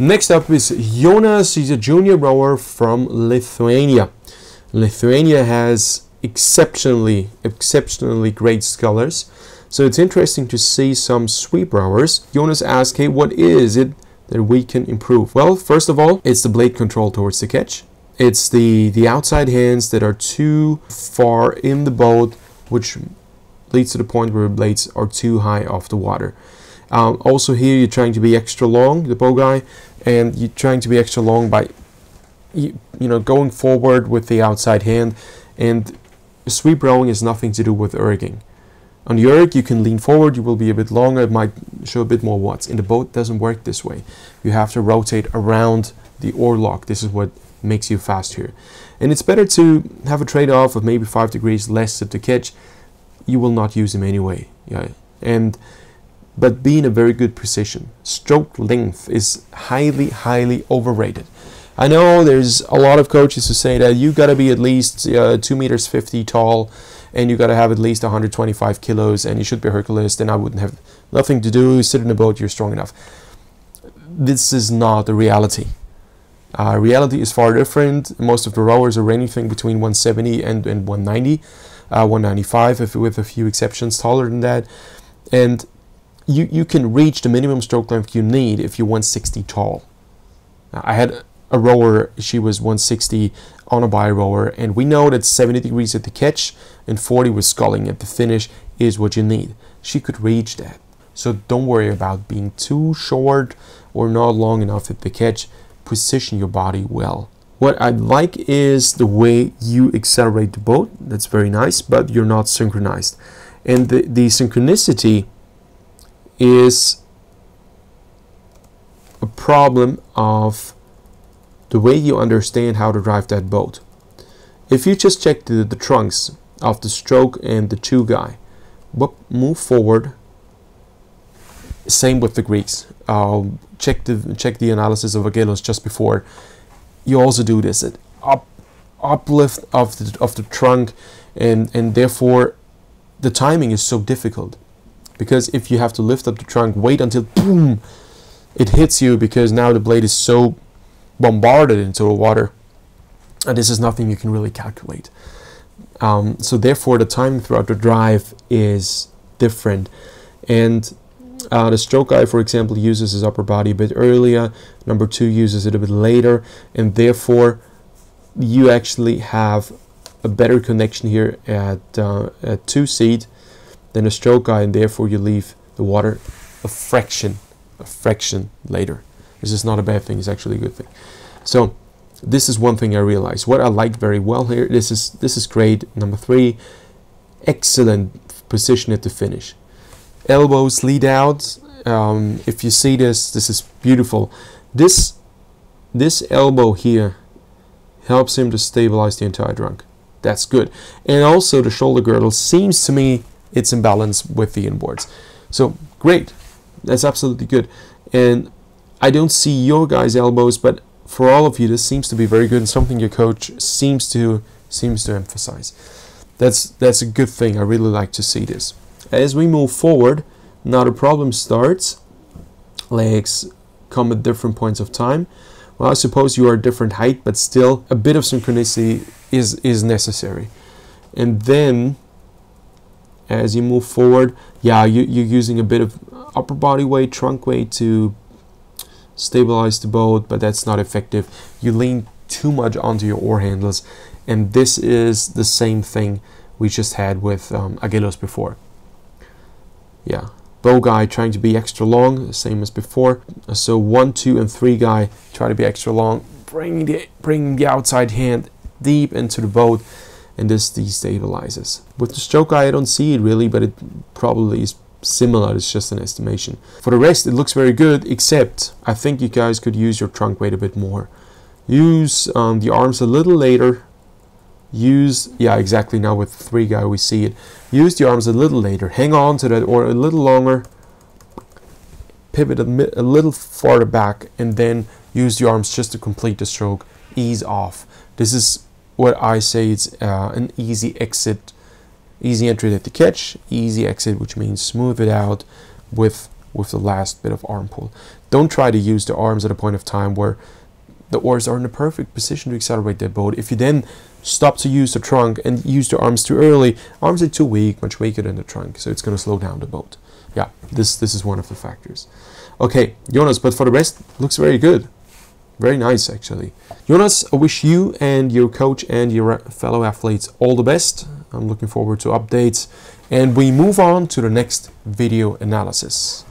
Next up is Jonas. He's a junior rower from Lithuania. Lithuania has exceptionally, exceptionally great scullers. So it's interesting to see some sweep rowers. Jonas asks, hey, what is it that we can improve? Well, first of all, it's the blade control towards the catch. It's the, the outside hands that are too far in the boat, which leads to the point where blades are too high off the water. Um, also here you're trying to be extra long, the bow guy, and you're trying to be extra long by you, you know going forward with the outside hand and sweep rowing has nothing to do with erging. On the erg you can lean forward, you will be a bit longer, it might show a bit more watts. In the boat doesn't work this way. You have to rotate around the oar lock. This is what makes you fast here. And it's better to have a trade-off of maybe 5 degrees less at the catch. You will not use them anyway. Yeah. And but be in a very good position. Stroke length is highly, highly overrated. I know there's a lot of coaches who say that you got to be at least uh, 2 meters 50 tall and you got to have at least 125 kilos and you should be Hercules, then I wouldn't have nothing to do, sit in a boat, you're strong enough. This is not the reality. Uh, reality is far different. Most of the rowers are anything between 170 and, and 190, uh, 195 if, with a few exceptions taller than that. And you, you can reach the minimum stroke length you need if you're 160 tall. I had a rower, she was 160 on a Biorower, and we know that 70 degrees at the catch and 40 with sculling at the finish is what you need. She could reach that. So don't worry about being too short or not long enough at the catch. Position your body well. What I like is the way you accelerate the boat. That's very nice, but you're not synchronized. And the, the synchronicity is a problem of the way you understand how to drive that boat. If you just check the, the trunks of the stroke and the two guy, but move forward. Same with the Greeks. Uh, check the check the analysis of Aggelos just before. You also do this up uplift of the of the trunk, and and therefore the timing is so difficult because if you have to lift up the trunk wait until boom it hits you because now the blade is so bombarded into the water. And this is nothing you can really calculate. Um, so therefore the time throughout the drive is different. And uh, the stroke guy for example uses his upper body a bit earlier. Number two uses it a bit later. And therefore you actually have a better connection here at, uh, at two seat than a stroke guy and therefore you leave the water a fraction, a fraction later. This is not a bad thing, it's actually a good thing. So this is one thing I realized. What I like very well here, this is this is great. Number three, excellent position at the finish. Elbows lead out. Um, if you see this, this is beautiful. This this elbow here helps him to stabilize the entire trunk. That's good. And also the shoulder girdle seems to me it's in balance with the inboards. So great, that's absolutely good. And I don't see your guys' elbows, but for all of you, this seems to be very good and something your coach seems to seems to emphasize. That's that's a good thing. I really like to see this. As we move forward, now the problem starts. Legs come at different points of time. Well, I suppose you are a different height, but still a bit of synchronicity is is necessary. And then as you move forward. Yeah you, you're using a bit of upper body weight trunk weight to stabilize the boat but that's not effective. You lean too much onto your oar handles and this is the same thing we just had with um, Aggelos before. Yeah bow guy trying to be extra long same as before. So one two and three guy try to be extra long bring the bring the outside hand deep into the boat and this destabilizes. With the stroke eye I don't see it really but it probably is similar. It's just an estimation. For the rest it looks very good except I think you guys could use your trunk weight a bit more. Use um, the arms a little later. Use yeah exactly. Now with three guy we see it. Use the arms a little later. Hang on to that oar a little longer. Pivot a, a little farther back and then use the arms just to complete the stroke. Ease off. This is what I say it's uh, an easy exit, easy entry at the catch, easy exit, which means smooth it out with with the last bit of arm pull. Don't try to use the arms at a point of time where the oars are in the perfect position to accelerate that boat. If you then stop to use the trunk and use the arms too early, arms are too weak, much weaker than the trunk, so it's going to slow down the boat. Yeah, this this is one of the factors. Okay, Jonas, but for the rest, looks very good. Very nice, actually. Jonas, I wish you and your coach and your fellow athletes all the best. I'm looking forward to updates. And we move on to the next video analysis.